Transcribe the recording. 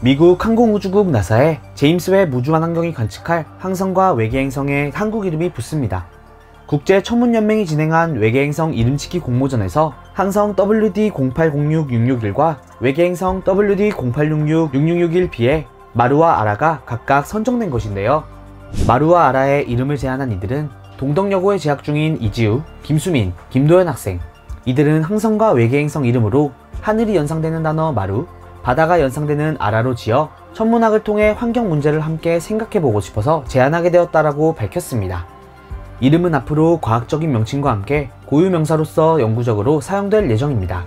미국 항공우주국 나사에 제임스 웹 우주망원경이 관측할 항성과 외계행성에 한국 이름이 붙습니다. 국제 천문연맹이 진행한 외계행성 이름짓기 공모전에서 항성 WD-0806-661과 외계행성 WD-0806-661b에 마루와 아라가 각각 선정된 것인데요. 마루와 아라의 이름을 제안한 이들은 동덕여고에 재학 중인 이지우, 김수민, 김도현 학생. 이들은 항성과 외계행성 이름으로 하늘이 연상되는 단어 마루, 바다가 연상되는 아라로 지어 천문학을 통해 환경 문제를 함께 생각해보고 싶어서 제안하게 되었다라고 밝혔습니다. 이름은 앞으로 과학적인 명칭과 함께 고유 명사로서 영구적으로 사용될 예정입니다.